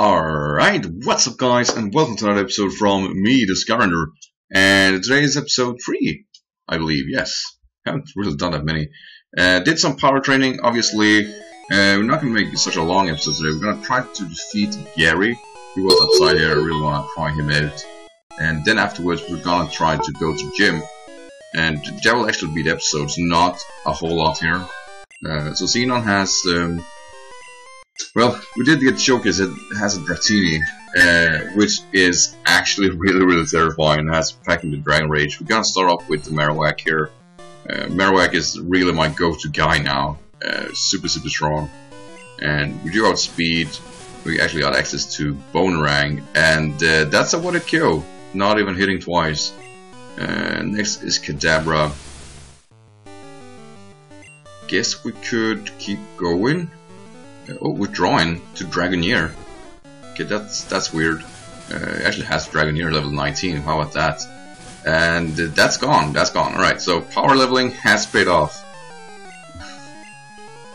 Alright, what's up guys and welcome to another episode from me, the Skyrander. And today is episode 3, I believe, yes. Haven't really done that many. Uh, did some power training, obviously. Uh, we're not going to make such a long episode today. We're to try to defeat Gary. He was outside here, I really want to try him out. And then afterwards we're going to try to go to gym. And that will actually be the episodes, not a whole lot here. Uh, so Xenon has... Um, well, we did get showcase it has a Dratini, uh, which is actually really, really terrifying. It has packing the Dragon Rage. We're gonna start off with the Marowak here. Uh, Marowak is really my go-to guy now. Uh, super, super strong. And we do outspeed. We actually got access to Bonemerang, and uh, that's a what kill. Not even hitting twice. Uh, next is Kadabra. Guess we could keep going. Oh, withdrawing to Dragonair. Okay, that's that's weird. Uh, actually has Dragonair level 19. How about that? And that's gone. That's gone. All right. So power leveling has paid off.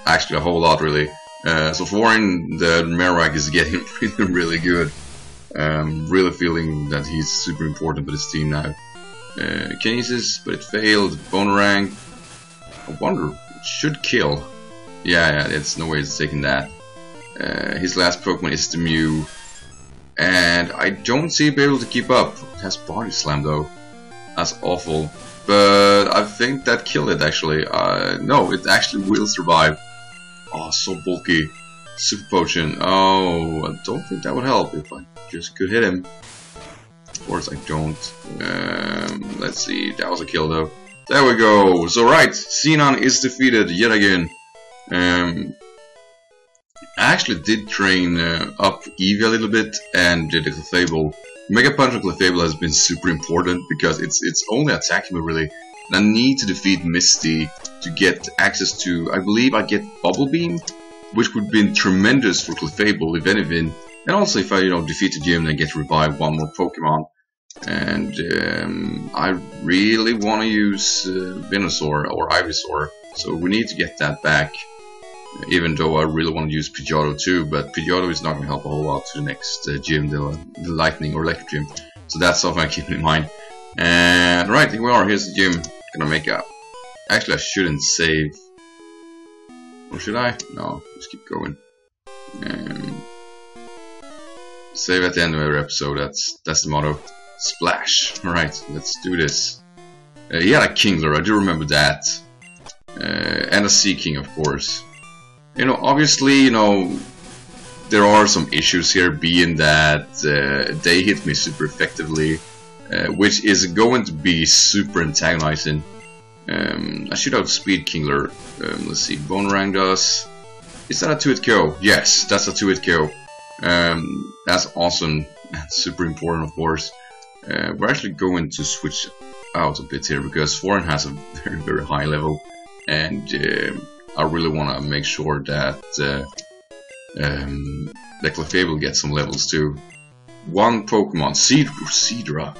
Actually, a whole lot really. Uh, so foreign, the Marowak is getting really, really good. Um, really feeling that he's super important for this team now. Uh, Kinesis, but it failed. Bonemerang. I wonder, it should kill. Yeah, yeah, it's no way it's taking that. Uh, his last Pokemon is the Mew. And I don't see it be able to keep up. It has Body Slam though. That's awful. But I think that killed it actually. Uh, no, it actually will survive. Oh, so bulky. Super Potion. Oh, I don't think that would help if I just could hit him. Of course I don't. Um, let's see, that was a kill though. There we go. So right, Xenon is defeated yet again. Um, I actually did train uh, up Eevee a little bit and did a Clefable. Mega Punch on Clefable has been super important because it's it's only attacking me really. And I need to defeat Misty to get access to, I believe I get Bubble Beam, which would be tremendous for Clefable if anything. And also if I, you know, defeat the gym and get to revive one more Pokemon. And um, I really want to use uh, Venusaur or Ivysaur, so we need to get that back even though I really want to use Pidgeotto too, but Pidgeotto is not going to help a whole lot to the next uh, gym, the, the, Lightning or Electric Gym. So that's something I keep in mind. And right, here we are, here's the gym. Gonna make up. Actually, I shouldn't save. Or should I? No, just keep going. Um, save at the end of every episode, that's that's the motto. Splash! Alright, let's do this. Uh, he had a Kingler, I do remember that. Uh, and a Sea King, of course you know, obviously, you know, there are some issues here, being that uh, they hit me super effectively, uh, which is going to be super antagonizing. Um, I should outspeed Kingler. Um, let's see, Bonemerang does. Is that a 2-hit KO? Yes, that's a 2-hit KO. Um, that's awesome. super important, of course. Uh, we're actually going to switch out a bit here because Foreign has a very, very high level. And uh, I really want to make sure that uh, um, the Clefable gets some levels too. One Pokemon, Seadra.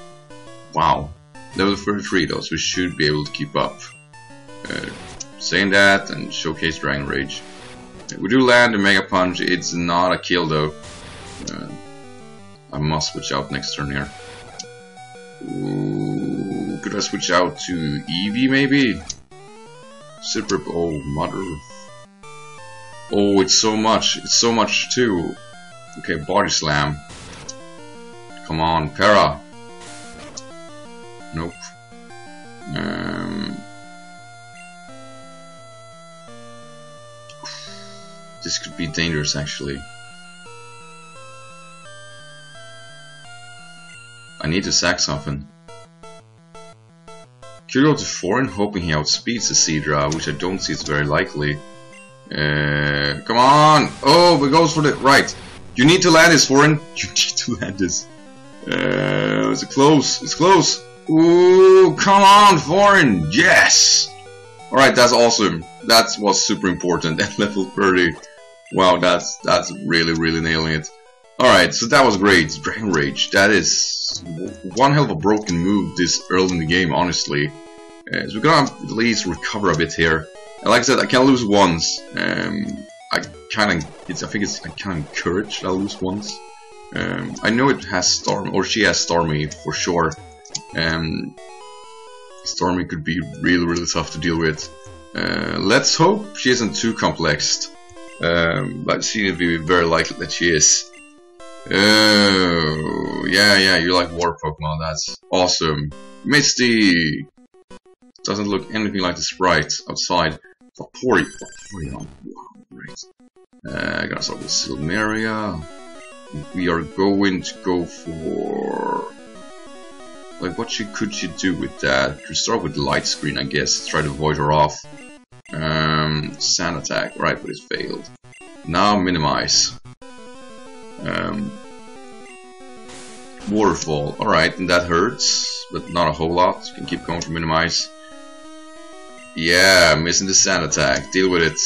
Wow, level 33 though, so we should be able to keep up. Uh, saying that and showcase Dragon Rage. We do land a Mega Punch, it's not a kill though. Uh, I must switch out next turn here. Ooh, could I switch out to Eevee maybe? Super, oh, mother. Oh, it's so much, it's so much too. Okay, body slam. Come on, Para. Nope. Um, this could be dangerous actually. I need to sack something. Go to foreign, hoping he outspeeds the Seadra, which I don't see is very likely. Uh, come on! Oh, it goes for the right. You need to land this, foreign. You need to land this. Uh, it's close. It's close. Ooh, come on, foreign. Yes. All right, that's awesome. That was super important at level 30. Wow, that's that's really really nailing it. Alright, so that was great. Dragon Rage. That is one hell of a broken move this early in the game, honestly. Uh, so we're gonna at least recover a bit here. And like I said, I can lose once. Um, I kind of, it's, I think it's I kind of encouraged I lose once. Um, I know it has Storm, or she has Starmie for sure. Um, Starmie could be really, really tough to deal with. Uh, let's hope she isn't too complex. Um, but she would be very likely that she is. Oh, yeah, yeah, you like water Pokemon, that's awesome. Misty! Doesn't look anything like the sprite outside. Vaporeon, Vaporeon, wow, great. Uh, gonna start with Silmeria. We are going to go for... Like, what she, could she do with that? To start with Light Screen, I guess. Try to void her off. Um, Sand Attack, right, but it's failed. Now Minimize. Um, waterfall, alright, and that hurts, but not a whole lot. You can keep going for Minimize. Yeah, missing the Sand Attack. Deal with it.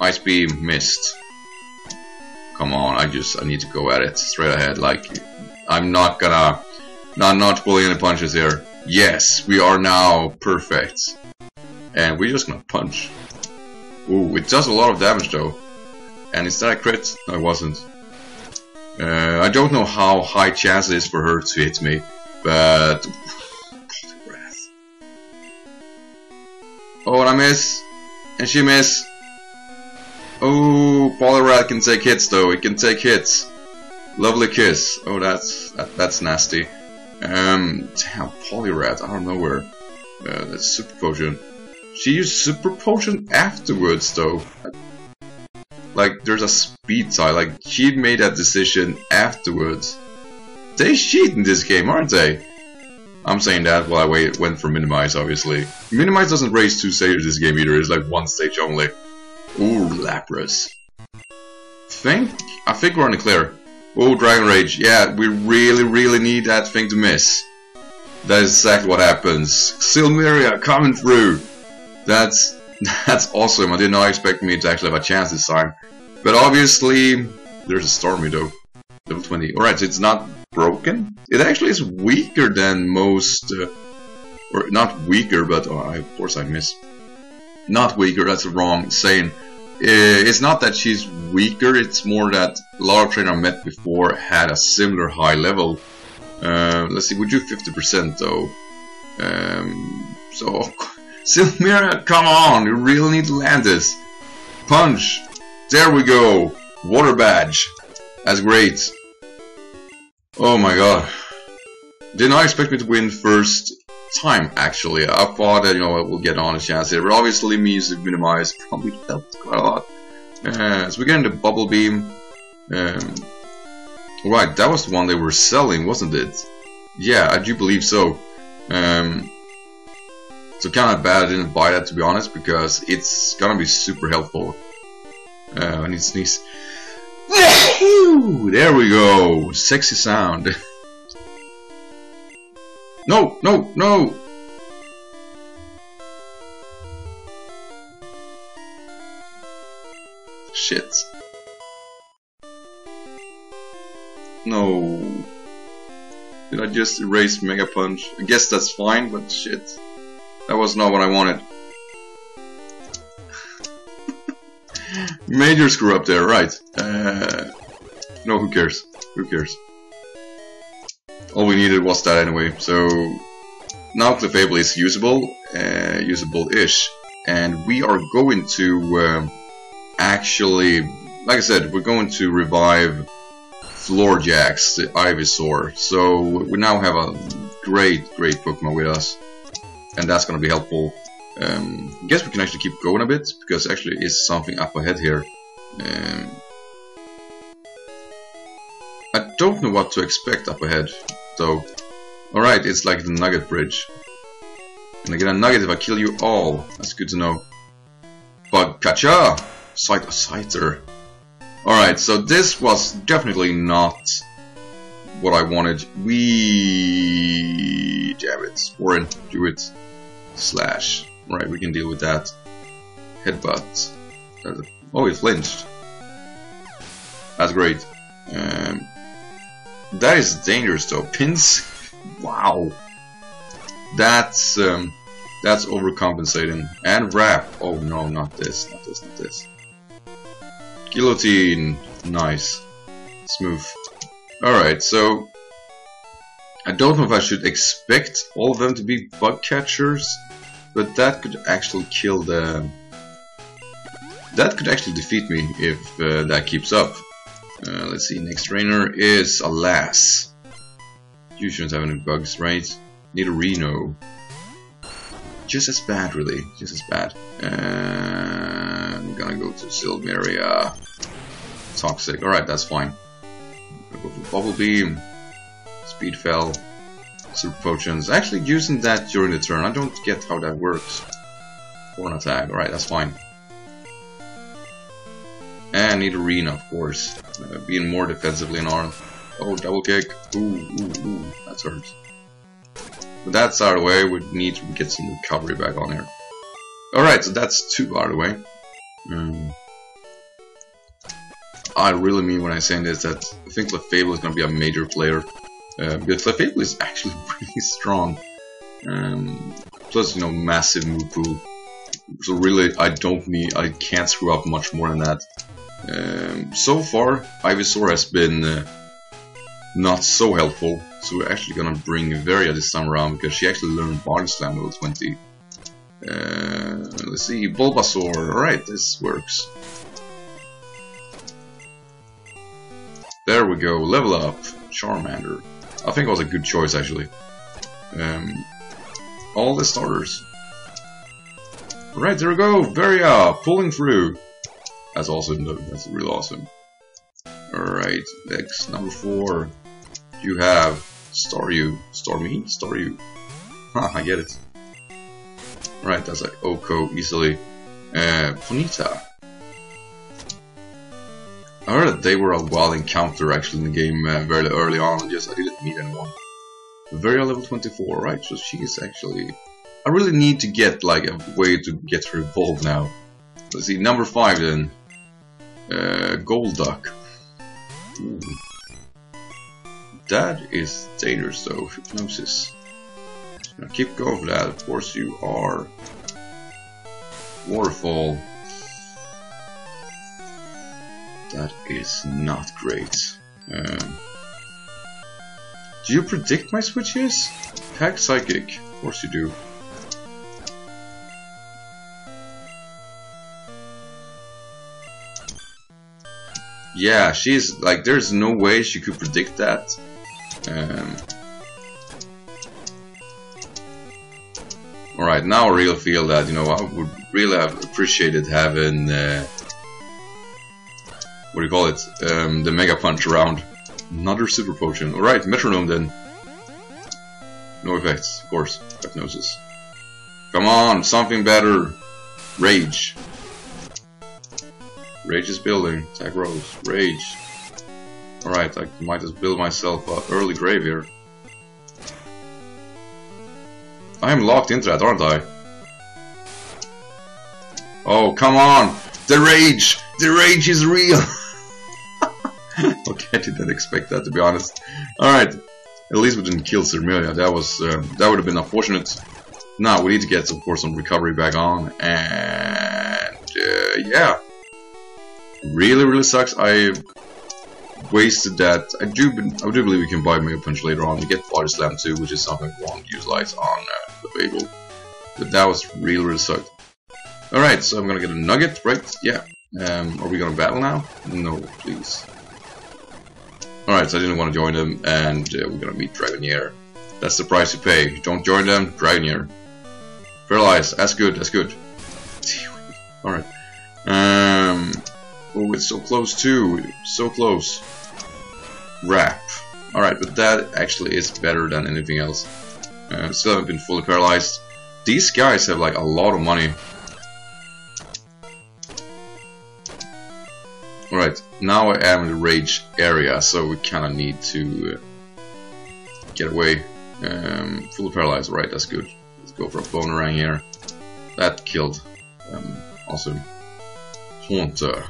Ice Beam, missed. Come on, I just, I need to go at it straight ahead. Like, I'm not gonna, not, not pulling any punches here. Yes, we are now perfect. And we're just gonna punch. Ooh, it does a lot of damage though. And is that a crit? No, it wasn't. Uh, I don't know how high chance it is for her to hit me, but... Oh, and I miss. And she miss. Oh, Poliwrath can take hits though. It can take hits. Lovely kiss. Oh, that's that, that's nasty. Um, damn, Poliwrath out of nowhere. Uh, that's Super Potion. She used Super Potion afterwards though. Like, there's a speed tie. Like, she made that decision afterwards. They cheat in this game, aren't they? I'm saying that while I wait, went for Minimize, obviously. Minimize doesn't raise two stages this game either, it's like one stage only. Ooh, Lapras. Think? I think we're on the clear. Oh, Dragon Rage. Yeah, we really, really need that thing to miss. That is exactly what happens. Silmeria coming through. That's that's awesome. I did not expect me to actually have a chance this time. But obviously, there's a Starmie though. Level 20. Alright, so it's not broken. It actually is weaker than most... Uh, or not weaker, but oh, I, of course I miss. Not weaker, that's wrong saying. Uh, it's not that she's weaker, it's more that a lot of trainers I met before had a similar high level. Uh, let's see, we do 50% though. Um, so, Silmeria, come on, you really need to land this. Punch. There we go. Water badge. That's great. Oh my god. Did not expect me to win first time, actually. I thought that, you know, we'll get on a chance here, but obviously me using Minimize probably helped quite a lot. Uh, so we get into Bubble Beam. Um, right, that was the one they were selling, wasn't it? Yeah, I do believe so. Um, so kind of bad I didn't buy that to be honest, because it's gonna be super helpful. Uh, I need to sneeze. there we go! Sexy sound. no, no, no! Shit. No. Did I just erase Mega Punch? I guess that's fine, but shit. That was not what I wanted. Major screw up there, right. Uh, no, who cares? Who cares? All we needed was that anyway, so now Clefable is usable, uh, usable-ish, and we are going to uh, actually, like I said, we're going to revive Floorjax, the Ivysaur, so we now have a great, great Pokemon with us and that's going to be helpful. Um, I guess we can actually keep going a bit, because actually is something up ahead here. Um, I don't know what to expect up ahead, though. Alright, it's like the Nugget Bridge. And I get a nugget if I kill you all. That's good to know. But Kacha! Sight a Scyther. Alright, so this was definitely not what I wanted. We... It. Warren, do it. Slash. Right, we can deal with that. Headbutt. Oh, he flinched. That's great. Um, that is dangerous though. Pins? wow. That's, um, that's overcompensating. And wrap. Oh no, not this, not this, not this. Guillotine. Nice. Smooth. Alright, so I don't know if I should expect all of them to be bug catchers, but that could actually kill the... That could actually defeat me if uh, that keeps up. Uh, let's see, next trainer is Alas. You shouldn't have any bugs, right? Nidorina. Just as bad, really. Just as bad. Uh, I'm gonna go to Silmeria. Toxic. Alright, that's fine. Bubble Beam. Speed Fell. Super Potions. Actually using that during the turn. I don't get how that works. An attack. Alright, that's fine. And Nidorina, of course. Uh, being more defensively in arm. Oh, double kick. Ooh, ooh, ooh. That's hurt. But that's out of the way. We need to get some recovery back on here. Alright, so that's two out of the way. Um, I really mean when I say this that I think Clefable is going to be a major player. Uh, because Clefable is actually really strong. Um, plus, you know, massive move pool. So really, I don't need, I can't screw up much more than that. Um, so far, Ivysaur has been uh, not so helpful, so we're actually gonna bring Varia this time around because she actually learned Body Slam level 20. Uh, let's see, Bulbasaur, alright, this works. There we go, level up, Charmander. I think it was a good choice actually. Um, all the starters. Right, there we go, Varia, pulling through. That's awesome that's real awesome. Alright, next, number four. You have Staryu. Starmie? Staryu. Huh, I get it. Right, that's like OHKO easily. Uh, Ponyta. I heard that they were a wild encounter actually in the game uh, very early on, just I didn't meet anyone. Very level 24, right, so she's actually... I really need to get like a way to get her evolved now. Let's see, number 5 then. Uh, Golduck. Ooh. That is dangerous though, Hypnosis. Now keep going for that, of course you are. Waterfall. That is not great. Um, do you predict my switches? Pack Psychic. Of course you do. Yeah, she's like, there's no way she could predict that. Um, Alright, now I really feel that, you know, I would really have appreciated having, uh, what do you call it, um, the Mega Punch around. Another Super Potion. Alright, Metronome then. No effects, of course, Hypnosis. Come on, something better. Rage. Rage is building. Attack Rose. Rage. Alright, I might just build myself an early grave here. I am locked into that, aren't I? Oh, come on! The rage! The rage is real! okay, I didn't expect that, to be honest. Alright, at least we didn't kill Sermilia. That was, uh, that would have been unfortunate. Now, we need to get, of course, some recovery back on. And, uh, yeah. Really, really sucks. I wasted that. I do I do believe we can buy Mega Punch later on to get Body Slam too, which is something we won't utilize on uh, the Fable. But that was really, really sucked. Alright, so I'm gonna get a Nugget, right? Yeah. Um, are we gonna battle now? No, please. Alright, so I didn't want to join them, and uh, we're gonna meet Dragonair. That's the price you pay. Don't join them, Dragonair. Paralyze, that's good, that's good. Alright. Um, oh, it's so close too. So close. Wrap. Alright, but that actually is better than anything else. Uh, still haven't been fully paralyzed. These guys have like a lot of money. Alright, now I am in the rage area, so we kinda need to uh, get away. Um, fully paralyzed, right, that's good. Let's go for a Bonemerang here. That killed. Um, awesome. Haunter.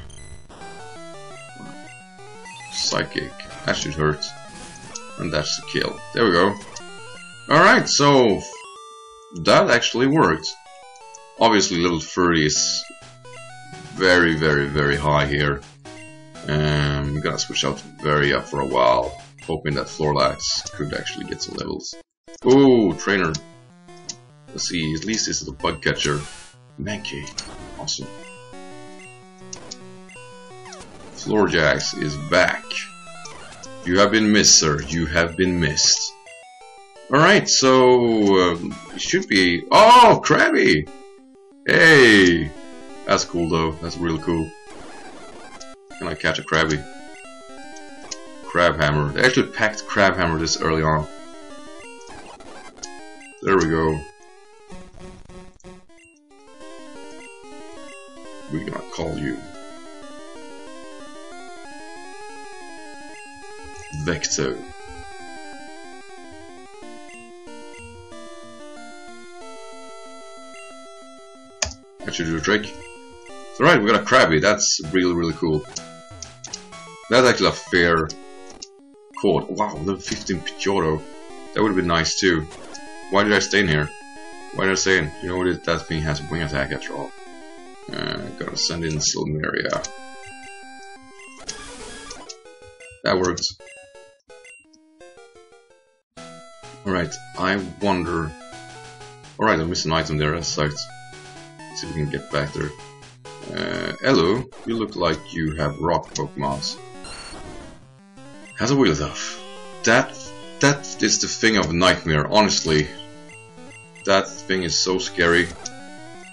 Psychic. That should hurt. And that's the kill. There we go. Alright, so that actually worked. Obviously level 30 is very, very, very high here. Um, gonna switch out Varia for a while. hoping that Florlax could actually get some levels. Oh, trainer. Let's see, at least this is a bug catcher. Mankey. Awesome. Floorjax is back. You have been missed, sir. You have been missed. Alright, so... Um, it should be... Oh, Krabby! Hey! That's cool, though. That's real cool. Can I catch a Krabby? Crabhammer. They actually packed Crab Hammer this early on. There we go. We're gonna call you. Vecto. That should do the trick. So right, we got a Krabby, that's really really cool. That's actually a fair court. Wow, level 15 Pidgeotto. That would have been nice too. Why did I stay in here? Why did I stay in? You know what, that thing has wing attack after all. Uh, gotta send in Silmeria. That works. Alright, I wonder... Alright, I missed an item there, that's sucked. Let's see if we can get back there. Uh, hello, you look like you have rock Pokemons. Has a Wigglytuff. That, that is the thing of nightmare, honestly. That thing is so scary.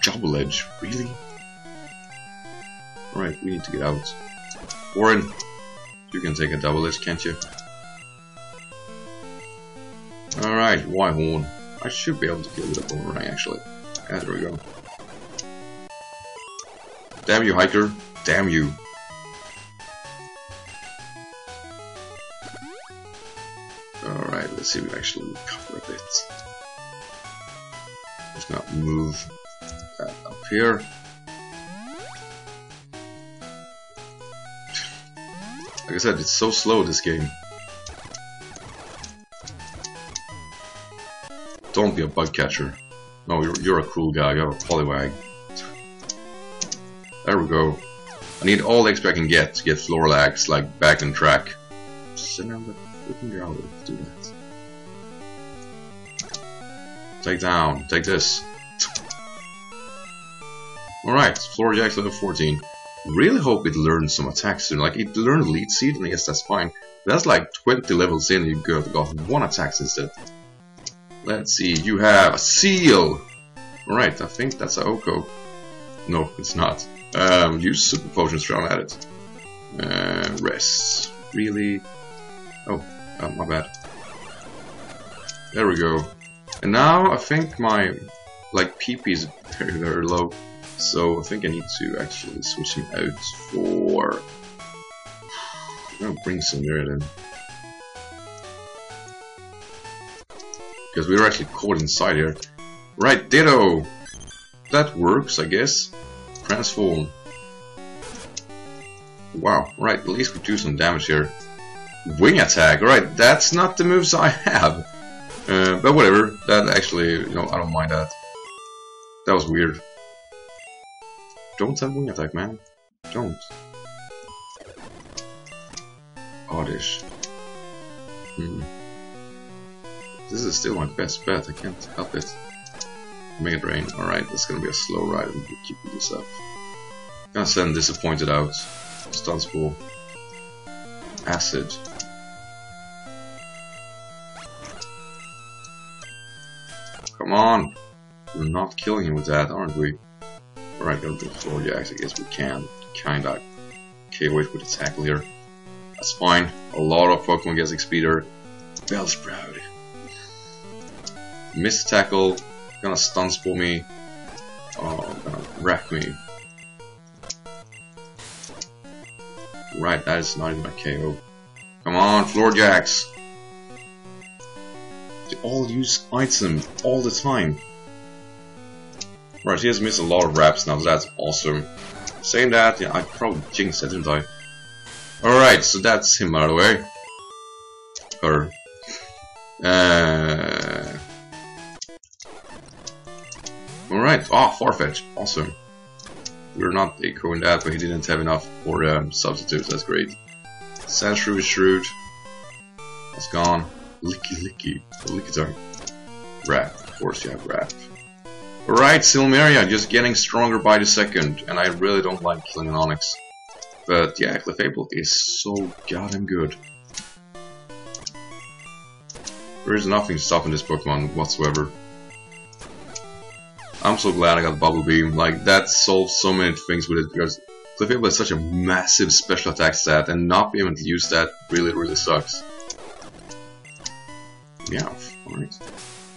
Double Edge, really? Alright, we need to get out. Warren, you can take a double edge, can't you? Alright, Rhyhorn. I should be able to kill with a boomerang actually. Yeah, there we go. Damn you, hiker. Damn you. Alright, let's see if we actually cover a bit. Let's not move that up here. Like I said, it's so slow this game. Don't be a bug catcher. No, you're, you're a cool guy. You're a Poliwag. There we go. I need all the XP I can get to get Florlax like back on track. Sit down the freaking ground. Do that. Take down. Take this. Alright, Florjax level 14. Really hope it learns some attacks soon. Like, it learned Leech Seed, and I guess that's fine. That's like 20 levels in, you got, got one attack instead. Let's see, you have a seal! Alright, I think that's a OHKO. No, it's not. Um, use super potions thrown at it. Uh, rest. Really? Oh, oh, my bad. There we go. And now I think my like PP is very very low, so I think I need to actually switch him out for. I'm gonna bring some there then. Because we were actually caught inside here. Right, Ditto! That works, I guess. Transform. Wow, right, at least we do some damage here. Wing attack, right, that's not the moves I have. Uh, but whatever, that actually, you know, I don't mind that. That was weird. Don't have wing attack, man. Don't. Oddish. Hmm. This is still my best bet, I can't help it. Mega Drain, alright, that's gonna be a slow ride, I'm keeping this up. Gonna send Disappointed out. Stun Spore. Acid. Come on! We're not killing him with that, aren't we? Alright, gonna do Floor Jacks, I guess we can. Kinda. Okay, wait with the tackle here. That's fine. A lot of Pokemon gets XP there. Bellsprout. Miss tackle. Gonna stun spore me. Oh, gonna wreck me. Right, that is not even a KO. Come on, floor jacks. They all use item all the time. Right, he has missed a lot of reps now, that's awesome. Saying that, yeah, I probably jinxed it, didn't I? Alright, so that's him out of the way. Her. Uh... Alright, ah, Farfetch, awesome. We're not echoing that, but he didn't have enough for um, substitutes, that's great. Sandshrew is shrewd. That's gone. Licky Licky. Licky sorry. Wrap. Of course you have Wrap. Alright, Silmeria just getting stronger by the second, and I really don't like killing an Onix. But yeah, Clefable is so goddamn good. There is nothing stopping this Pokemon whatsoever. I'm so glad I got Bubble Beam, like that solves so many things with it because Clefable has such a massive special attack stat and not being able to use that really really sucks. Yeah, alright.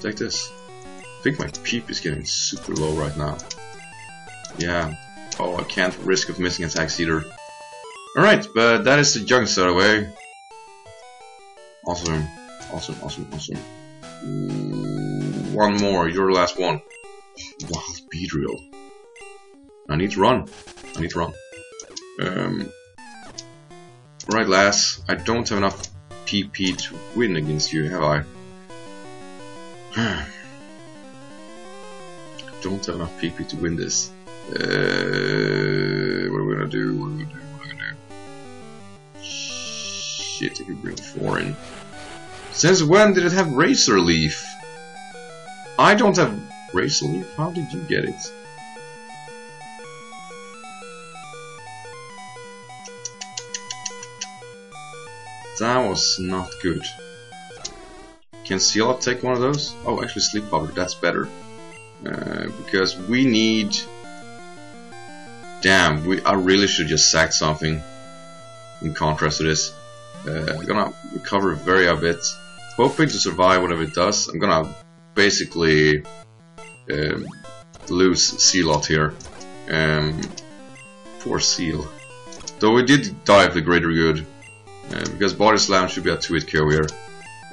Take this. I think my peep is getting super low right now. Yeah. Oh, I can't risk of missing attacks either. Alright, but that is the junk out away. Awesome. Awesome, awesome, awesome. One more, your last one. Wild Beedrill. I need to run. I need to run. Um, right, lass. I don't have enough PP to win against you, have I? don't have enough PP to win this. Uh, what are we gonna do? What are we gonna do? What are we gonna do? Shit, I could bring four in. Since when did it have Razor Leaf? I don't have Razor How did you get it? That was not good. Can Sealot take one of those? Oh, actually Sleep Powder, that's better. Uh, because we need... Damn, we, I really should just sack something in contrast to this. Uh, I'm gonna recover very a bit, hoping to survive whatever it does. I'm gonna basically um, lose Sealot here. Um, poor Seal. Though we did of the greater good, uh, because Body Slam should be a 2-hit KO here.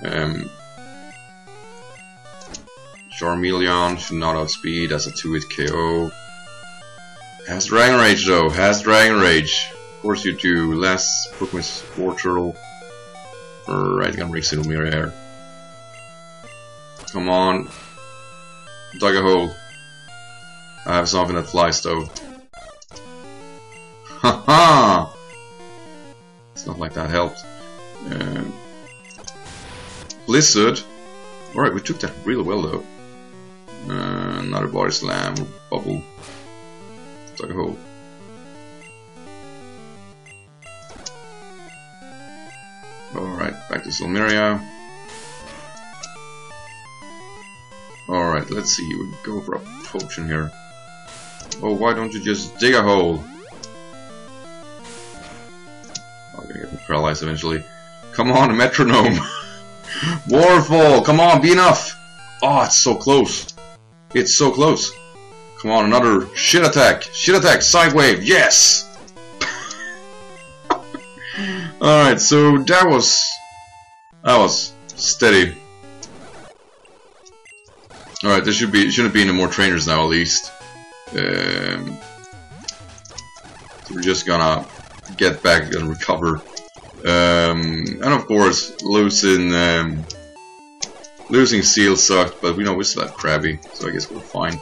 Um, Charmeleon should not outspeed, that's a 2-hit KO. Has Dragon Rage though, has Dragon Rage. Of course you do, less Pokemon Spore Turtle. Alright, gonna bring Silmir here. Come on. Dug a hole. I have something that flies though. Haha! It's not like that helped. Uh, Blizzard. Alright, we took that really well though. Uh, another body slam, bubble. Dug a hole. Alright, back to Silmeria. Alright, let's see, we go for a potion here. Oh, why don't you just dig a hole? I'm gonna get paralyzed eventually. Come on, a metronome! Warfall, come on, be enough! Oh, it's so close. It's so close. Come on, another shit attack. Shit attack, side wave, yes! Alright, so that was... That was steady. Alright, there should be shouldn't be any more trainers now at least. Um, so we're just gonna get back and recover. Um, and of course, losing um, losing Seal sucked, but we know we still have Krabby, so I guess we're fine.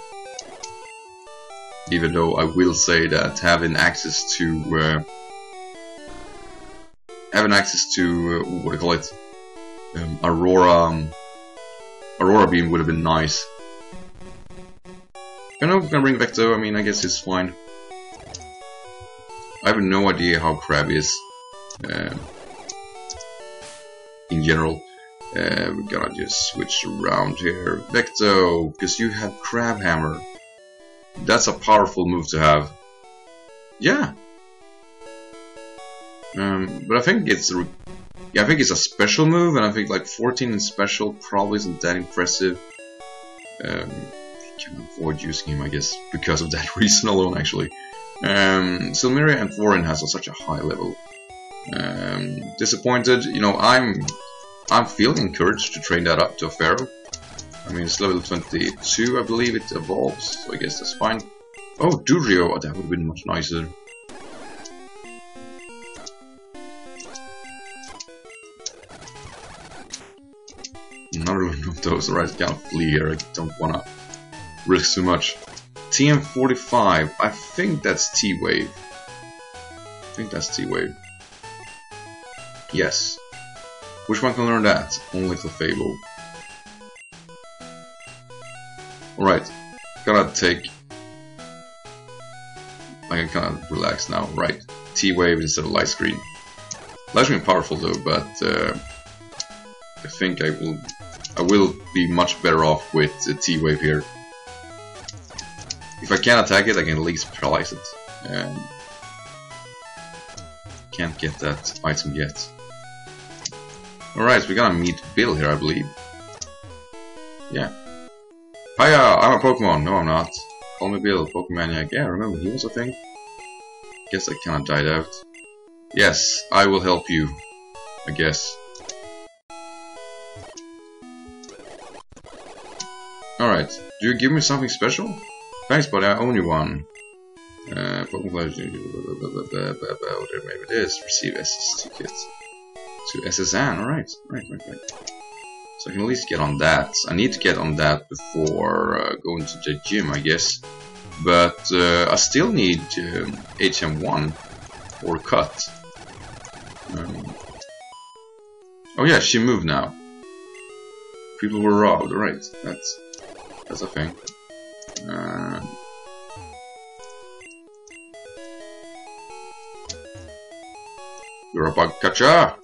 Even though I will say that having access to uh, having access to uh, what do you call it, um, Aurora, um, Aurora Beam would have been nice. I know I'm gonna bring Vecto, I mean, I guess it's fine. I have no idea how Crab is uh, in general. Uh, we're gonna just switch around here. Vecto, because you have Crab Hammer. That's a powerful move to have. Yeah. Um, but I think it's yeah, I think it's a special move, and I think like 14 in special probably isn't that impressive. Um, can avoid using him, I guess, because of that reason alone, actually. Um, and Thorin has such a high level. Um, disappointed, you know, I'm I'm feeling encouraged to train that up to a Pharaoh. I mean, it's level 22, I believe it evolves, so I guess that's fine. Oh, Dodrio, oh, that would have been much nicer. Another one of those, right, here, I don't wanna risk too much. TM45, I think that's T-Wave. I think that's T-Wave. Yes. Which one can learn that? Only Clefable. Alright, gotta take... I can kind of relax now, right. T-Wave instead of Light Screen. Light Screen powerful though, but uh, I think I will I will be much better off with the T-Wave here. If I can't attack it, I can at least paralyze it. Um, can't get that item yet. Alright, we're gonna meet Bill here, I believe. Yeah. Hiya, I'm a Pokemon. No, I'm not. Call me Bill, Pokemaniac. Yeah, remember, he was a thing. Guess I kinda died out. Yes, I will help you. I guess. Do you give me something special? Thanks, but I own you one. Uh, whatever maybe it is. Receive SS ticket. To S.S. Anne, alright, right, right, right. So I can at least get on that. I need to get on that before uh, going to the gym, I guess. But uh, I still need um, HM1 or cut. Um, oh yeah, she moved now. People were robbed, right, that's that's a thing. Uh, you're a bug catcher!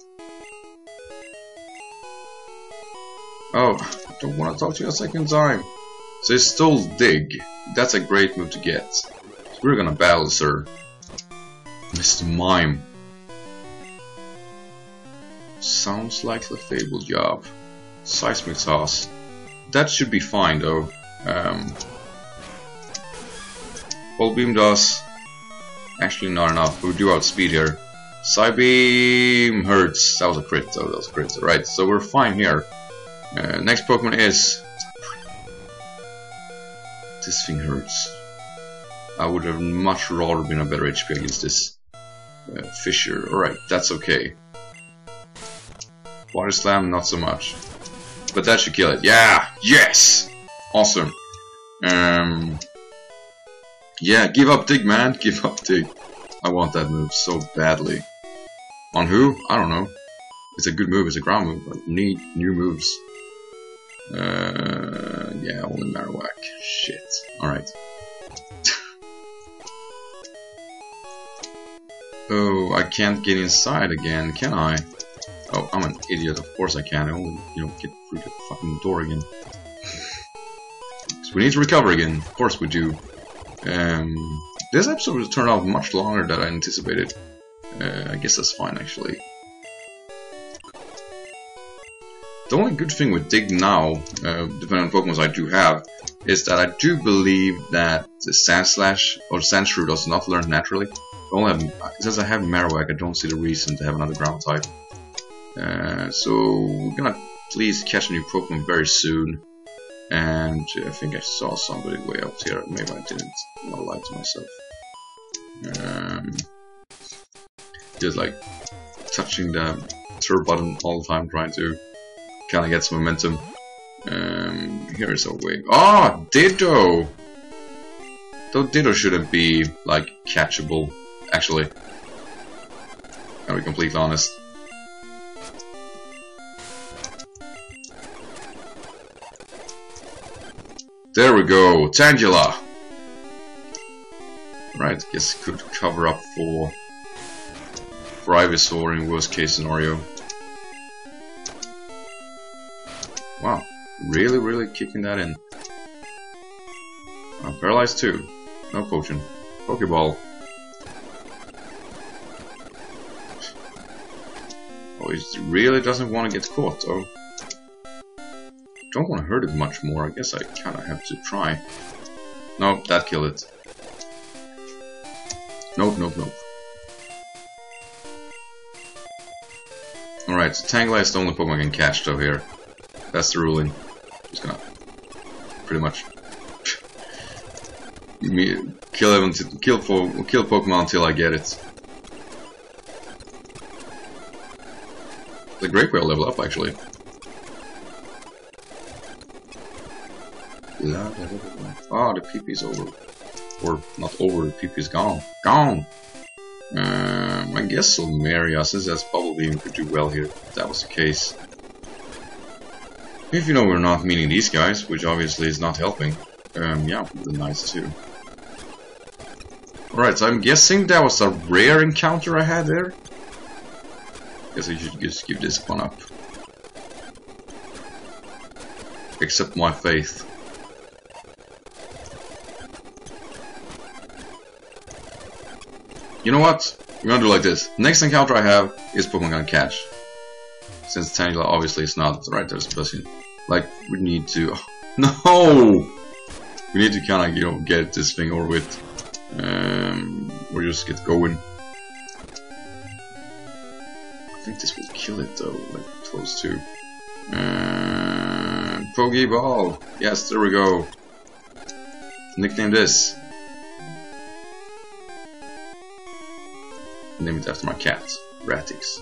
Oh, I don't want to talk to you a second time. So he stole Dig. That's a great move to get. So we're gonna battle, sir. Mr. Mime. Sounds like the Fable job. Seismic toss. That should be fine though. Um, Volt Beam does actually not enough. We do outspeed here. Psybeam hurts. That was a crit. That was a crit. Right, so we're fine here. Uh, next Pokemon is this thing hurts. I would have much rather been a better HP against this uh, Fissure. Alright, that's okay. Water Slam, not so much. But that should kill it. Yeah! Yes! Awesome. Um, yeah, give up Dig, man. Give up Dig. I want that move so badly. On who? I don't know. It's a good move. It's a ground move. I need new moves. Uh, yeah, only Marowak. Shit. Alright. oh, I can't get inside again, can I? Oh, I'm an idiot. Of course I can. I only, you know, get through the fucking door again. We need to recover again. Of course we do. Um, this episode will turn out much longer than I anticipated. Uh, I guess that's fine, actually. The only good thing with Dig now, uh, depending on Pokemon I do have, is that I do believe that the Sandslash or Sandshrew does not learn naturally. only have, since I have Marowak, I don't see the reason to have another ground type. Uh, so we're gonna please catch a new Pokemon very soon. And I think I saw somebody way up here. Maybe I didn't. I'll lie to myself. Um, just like touching the turbo button all the time, trying to kind of get some momentum. Um, here is a way. Oh, Ditto! Though Ditto shouldn't be, like, catchable, actually. I'll be completely honest. There we go, Tangela! Right, guess could cover up for, for Ivysaur in worst case scenario. Wow, really, really kicking that in. Uh, I'm paralyzed too. No potion. Pokeball. Oh, he really doesn't want to get caught, though. Don't want to hurt it much more. I guess I kind of have to try. Nope, that killed it. Nope, nope, nope. Alright, so Tangela is the only Pokemon I can catch, though, here. That's the ruling. Just gonna pretty much kill him until, kill for kill Pokemon until I get it. The Great Whale level up actually. Oh, the PP over. Or not over, the PP is gone. Gone! Um, I guess Silmeria, since that's probably could do well here if that was the case. If you know we're not meeting these guys, which obviously is not helping, um, yeah, be nice too. Alright, so I'm guessing that was a rare encounter I had there. Guess I should just give this one up. Accept my faith. You know what? We're gonna do like this. Next encounter I have is Pokemon catch. Since Tangela obviously is not the right person. Like we need to No We need to kinda you know get this thing over with. Um or just get going. I think this will kill it though, like close to. Uh, Pokeball! Yes, there we go. Nickname this. Name it after my cat, Ratix.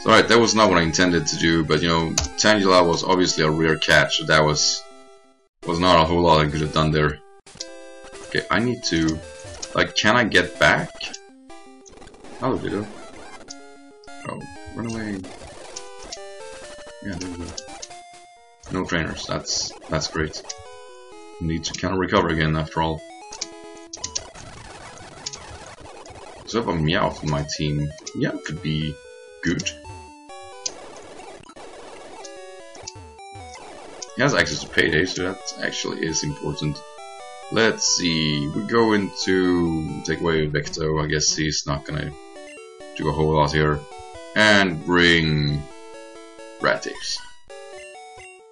So alright, that was not what I intended to do, but you know, Tangela was obviously a rare catch, so that was was not a whole lot I could have done there. Okay, I need to like can I get back? We do? Oh, run away. Yeah, there we go. No trainers, that's that's great. Need to kind of recover again after all. So if a Meowth in my team, yeah, could be good. He has access to Payday, so that actually is important. Let's see, we go into take away Vecto, I guess he's not gonna do a whole lot here. And bring Ratix.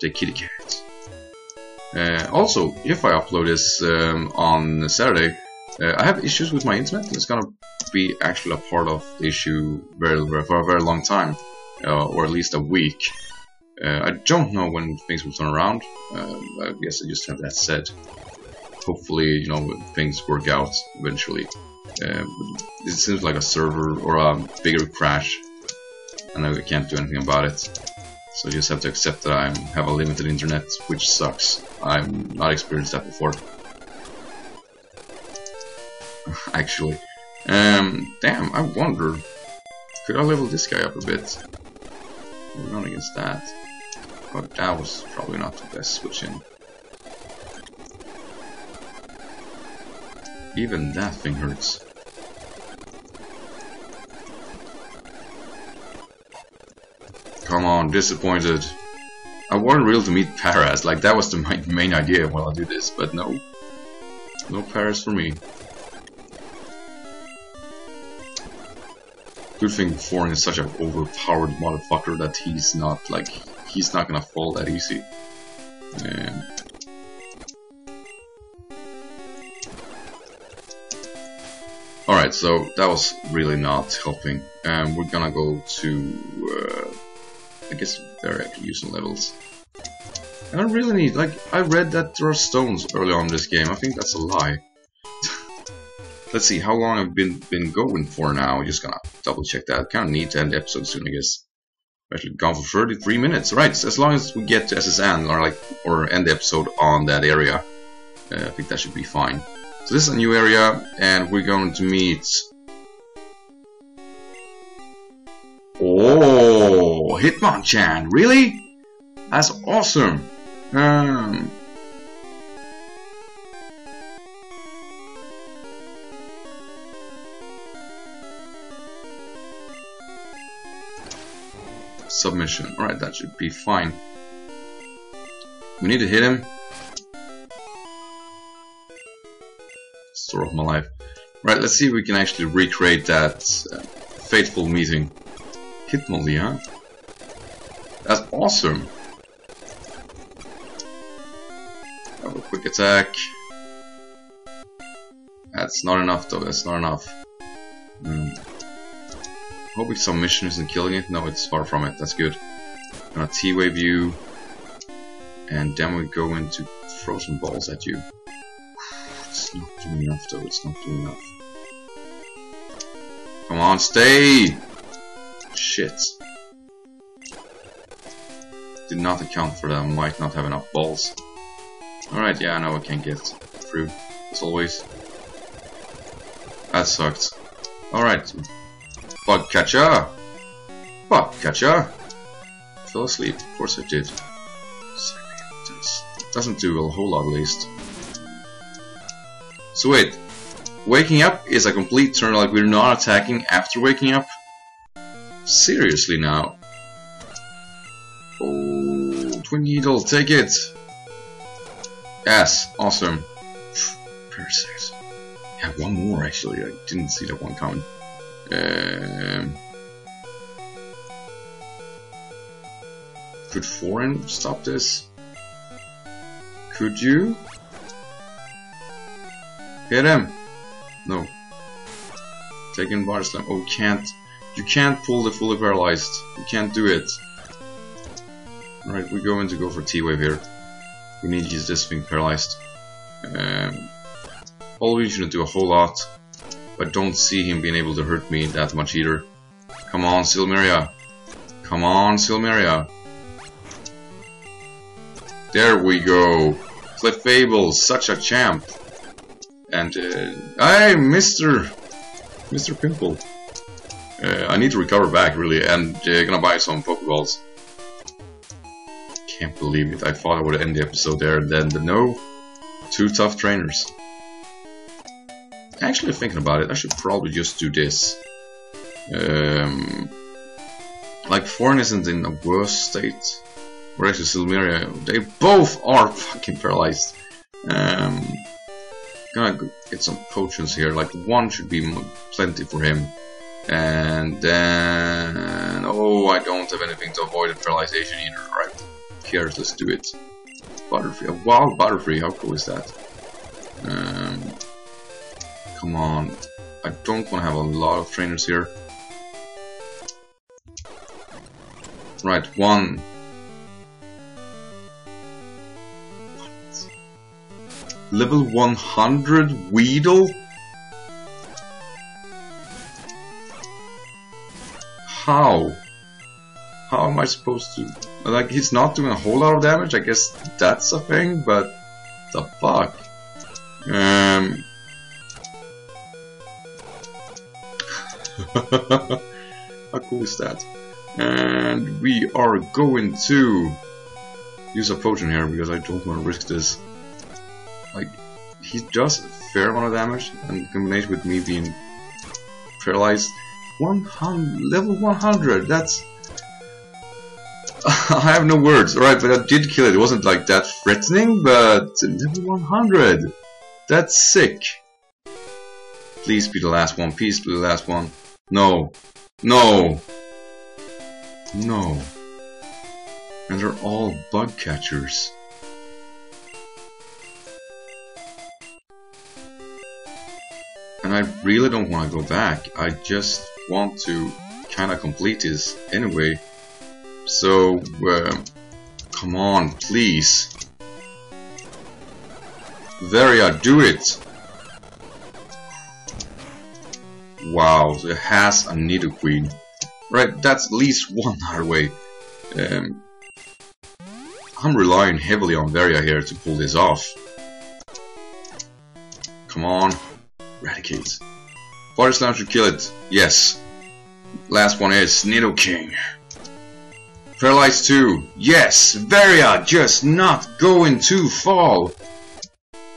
Take Kitty Cat. Uh, also, if I upload this um, on Saturday, uh, I have issues with my internet. It's gonna be actually a part of the issue very, very for a very long time, uh, or at least a week. Uh, I don't know when things will turn around. Uh, I guess I just have that said. Hopefully, you know, things work out eventually. Uh, it seems like a server or a bigger crash, and I can't do anything about it. So you just have to accept that I have a limited internet, which sucks. I've not experienced that before. Actually. Um, damn, I wonder, could I level this guy up a bit? Run against that. But that was probably not the best switch in. Even that thing hurts. Come on, disappointed. I wanted real to meet Paras, like that was the main idea while I do this, but no. No Paras for me. Good thing Thorin is such an overpowered motherfucker that he's not like he's not gonna fall that easy. And Alright, so that was really not helping. And um, we're gonna go to uh, I guess they're actually using levels. I don't really need like I read that there are stones early on in this game. I think that's a lie. Let's see how long I've been been going for now. Just gonna double check that. Kind of need to end the episode soon, I guess. Actually, gone for 33 minutes. Right, so as long as we get to S.S. Anne or like or end the episode on that area, uh, I think that should be fine. So this is a new area, and we're going to meet. Oh, Hitmonchan! Really? That's awesome. Um, submission. Alright, that should be fine. We need to hit him. Story of my life. Right, let's see if we can actually recreate that uh, fateful meeting. Hitmonlee, huh? That's awesome! Have a quick attack. That's not enough though, that's not enough. Mm. Hoping Submission isn't killing it. No, it's far from it. That's good. Gonna T-wave you. And then we go into frozen balls at you. It's not doing enough though, it's not doing enough. Come on, stay! Shit. Did not account for that, might not have enough balls. Alright, yeah, I know I can't get through, as always. That sucked. Alright. Bug catcher! Bug catcher! Fell asleep. Of course I did. Doesn't do a whole lot at least. So wait. Waking up is a complete turn, like we're not attacking after waking up? Seriously now. Oh, Twin Needle, take it! Yes, awesome. Parasite. Yeah, one more actually. I didn't see that one coming. Um, could Thorin stop this? Could you? Hit him! No. Taking bar slam. Oh, can't. You can't pull the fully paralyzed. You can't do it. Alright, we're going to go for T-Wave here. We need to use this thing paralyzed. Um, Probably shouldn't do a whole lot. But don't see him being able to hurt me that much either. Come on, Silmeria. Come on, Silmeria. There we go. Clefable, such a champ. And, uh, hey, Mr. Mr. Pimple. Uh, I need to recover back, really, and uh, gonna buy some Pokeballs. Can't believe it. I thought I would end the episode there, then the no. Two tough trainers. Actually, thinking about it, I should probably just do this. Um, like, Thorin isn't in a worse state. Actually, Silmeria, they both are fucking paralyzed. Um, gonna get some potions here, like one should be plenty for him. And then... Oh, I don't have anything to avoid paralyzation either. Right, cares, let's do it. Butterfree, a wild Butterfree, how cool is that? Um, come on. I don't want to have a lot of trainers here. Right, one. Level 100 Weedle? How? How am I supposed to... Like, he's not doing a whole lot of damage, I guess that's a thing, but... The fuck? Um... How cool is that? And we are going to use a potion here because I don't want to risk this. Like, he does a fair amount of damage, and in combination with me being paralyzed, 100, level 100, that's... I have no words, alright, but I did kill it, it wasn't like that threatening, but level 100, that's sick. Please be the last one, please be the last one. No. No. No. And they're all bug catchers. And I really don't want to go back. I just want to kind of complete this anyway. So, uh, come on, please. There you are, do it! Wow, it has a Nidoqueen. Right, that's at least one other way. Um, I'm relying heavily on Varia here to pull this off. Come on, Eradicate. Fire Slam should kill it. Yes. Last one is Nidoking. Paralyze 2. Yes! Varia just not going to fall!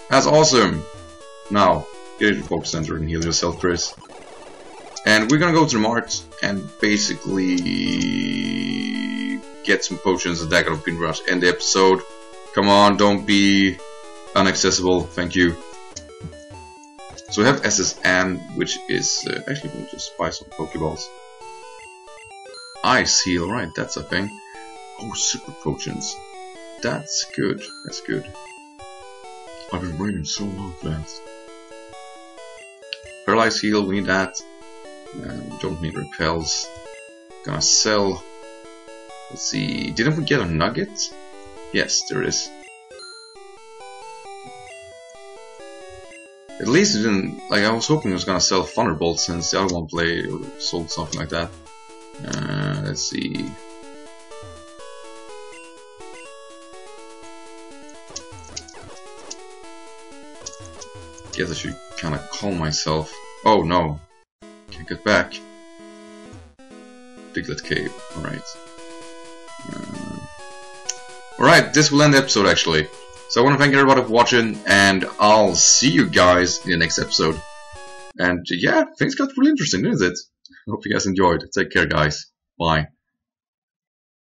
That's awesome! Now, get the Focus Center and heal yourself, Chris. And we're gonna go to the mart and basically get some potions and that gonna much end the episode. Come on, don't be inaccessible, thank you. So we have S.S. Anne, which is uh, actually we'll just buy some Pokeballs. Ice heal, right? That's a thing. Oh, super potions. That's good. That's good. I've been waiting so long for that. Paralyze heal, we need that. Um, don't need repels. Gonna sell. Let's see. Didn't we get a nugget? Yes, there is. At least it didn't. Like I was hoping it was gonna sell Thunderbolt since the other one played sold something like that. Uh, let's see. Guess I should kind of call myself. Oh no, cut back. Piglet Cave, alright. Uh, alright, this will end the episode actually. So I want to thank everybody for watching, and I'll see you guys in the next episode. And yeah, things got really interesting, didn't it? Hope you guys enjoyed. Take care, guys. Bye.